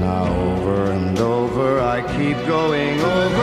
Now over and over. I keep going over